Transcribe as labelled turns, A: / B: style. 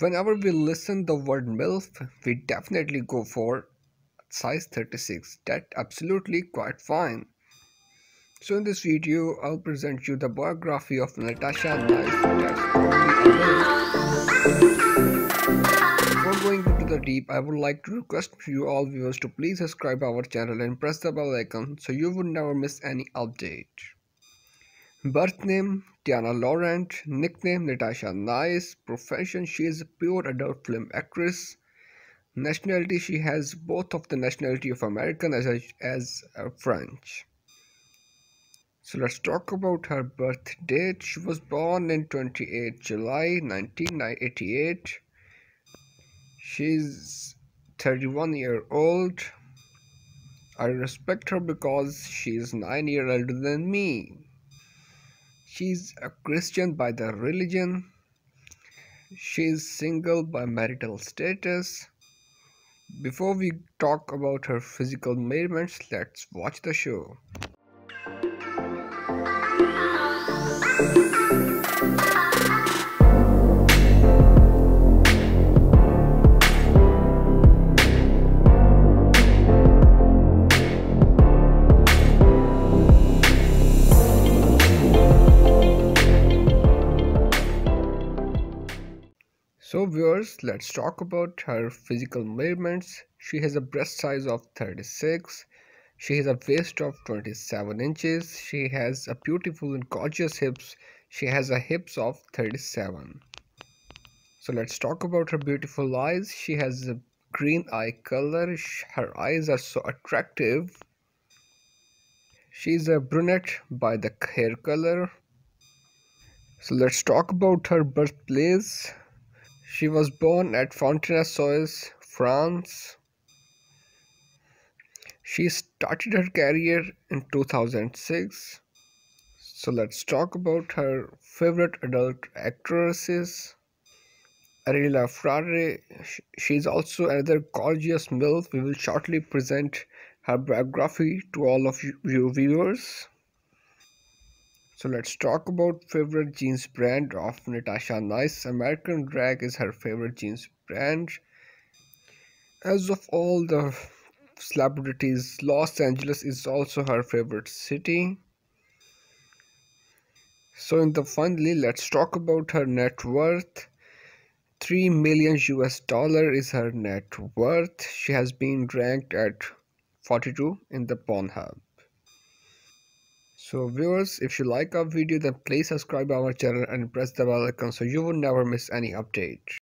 A: whenever we listen the word MILF, we definitely go for size 36. That absolutely quite fine. So in this video, I'll present you the biography of Natasha Nice. Before going into the deep, I would like to request you all viewers to please subscribe our channel and press the bell icon so you would never miss any update. Birth name Tiana Laurent, nickname Natasha Nice, profession she is a pure adult film actress. Nationality she has both of the nationality of American as, as French. So let's talk about her birth date. She was born in 28 July 1988. She's 31 year old. I respect her because she is 9 years older than me. She's a Christian by the religion. She's single by marital status. Before we talk about her physical measurements, let's watch the show. So viewers, let's talk about her physical measurements. She has a breast size of 36. She has a waist of 27 inches. She has a beautiful and gorgeous hips. She has a hips of 37. So let's talk about her beautiful eyes. She has a green eye color. Her eyes are so attractive. She's a brunette by the hair color. So let's talk about her birthplace. She was born at Fontenay-sous, France. She started her career in 2006. So let's talk about her favorite adult actresses. Ariella Ferrera, she is also another gorgeous MILF. We will shortly present her biography to all of you viewers. So let's talk about favorite jeans brand of Natasha Nice. American Drag is her favorite jeans brand. As of all the celebrities, Los Angeles is also her favorite city. So in the finally, let's talk about her net worth. 3 million US dollar is her net worth. She has been ranked at 42 in the Pornhub. So viewers, if you like our video then please subscribe our channel and press the bell icon so you will never miss any update.